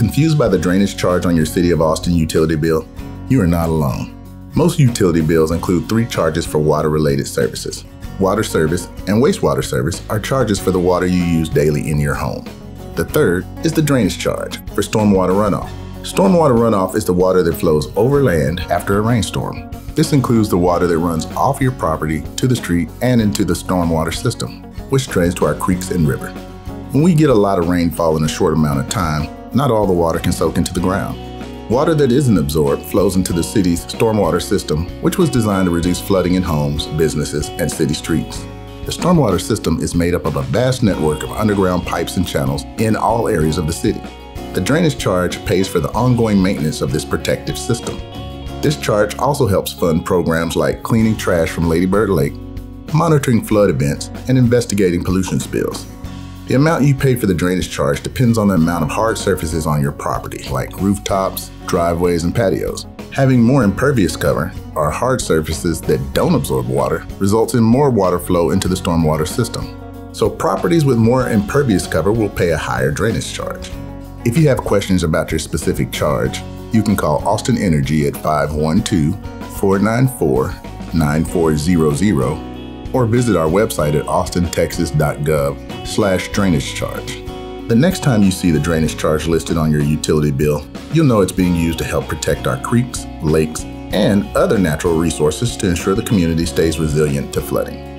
Confused by the drainage charge on your City of Austin utility bill? You are not alone. Most utility bills include three charges for water related services. Water service and wastewater service are charges for the water you use daily in your home. The third is the drainage charge for stormwater runoff. Stormwater runoff is the water that flows over land after a rainstorm. This includes the water that runs off your property to the street and into the stormwater system, which drains to our creeks and river. When we get a lot of rainfall in a short amount of time, not all the water can soak into the ground. Water that isn't absorbed flows into the city's stormwater system, which was designed to reduce flooding in homes, businesses, and city streets. The stormwater system is made up of a vast network of underground pipes and channels in all areas of the city. The drainage charge pays for the ongoing maintenance of this protective system. This charge also helps fund programs like cleaning trash from Lady Bird Lake, monitoring flood events, and investigating pollution spills. The amount you pay for the drainage charge depends on the amount of hard surfaces on your property, like rooftops, driveways, and patios. Having more impervious cover, or hard surfaces that don't absorb water, results in more water flow into the stormwater system. So properties with more impervious cover will pay a higher drainage charge. If you have questions about your specific charge, you can call Austin Energy at 512-494-9400 or visit our website at austintexas.gov slash drainage charge. The next time you see the drainage charge listed on your utility bill, you'll know it's being used to help protect our creeks, lakes, and other natural resources to ensure the community stays resilient to flooding.